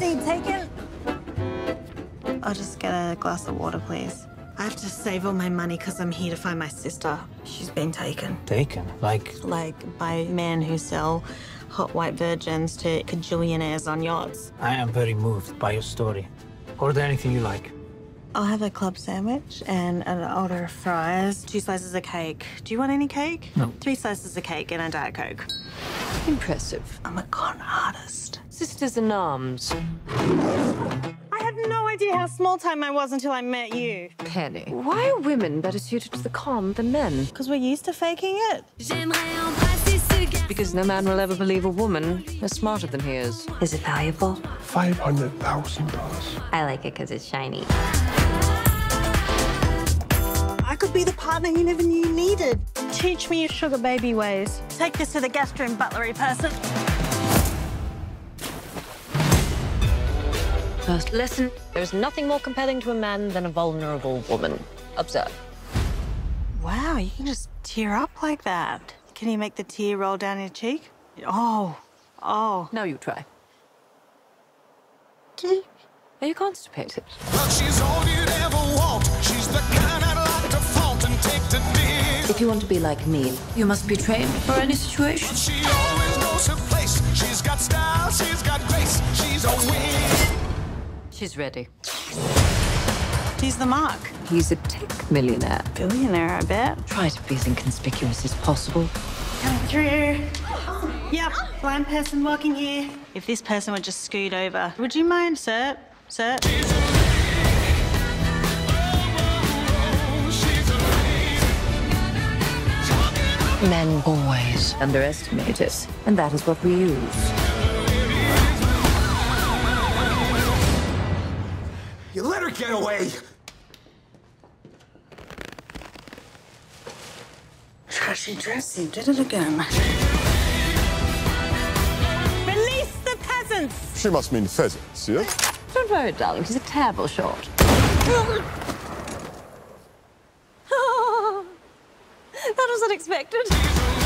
seat taken? I'll just get a glass of water, please. I have to save all my money because I'm here to find my sister. She's been taken. Taken? Like, Like by men who sell hot white virgins to cajillionaires on yachts. I am very moved by your story. Order anything you like. I'll have a club sandwich and an order of fries, two slices of cake. Do you want any cake? No. Three slices of cake and a Diet Coke. Impressive. I'm a con artist. Sisters in arms. I had no idea how small time I was until I met you. Penny. Why are women better suited to the calm than men? Because we're used to faking it. Because no man will ever believe a woman is smarter than he is. Is it valuable? $500,000. I like it because it's shiny. I could be the partner you never knew you needed. Teach me your sugar baby ways. Take this to the guest room, butlery person. First lesson there is nothing more compelling to a man than a vulnerable woman. Observe. Wow, you can just tear up like that. Can you make the tear roll down your cheek? Oh, oh. Now you try. Are you constipated? She's all you'd ever want. She's the kind I'd like to fault and take to. If you want to be like me, you must be trained for any situation. She's ready. He's the mark. He's a tech millionaire. Billionaire, I bet. Try to be as inconspicuous as possible. Come through. Yep, blind person walking here. If this person would just scoot over, would you mind, sir? Sir? Men always underestimate us, and that is what we use. Get away. Trashy dressing, did it again. Release the peasants! She must mean pheasants, yeah? Don't worry, darling. She's a terrible short. that was unexpected.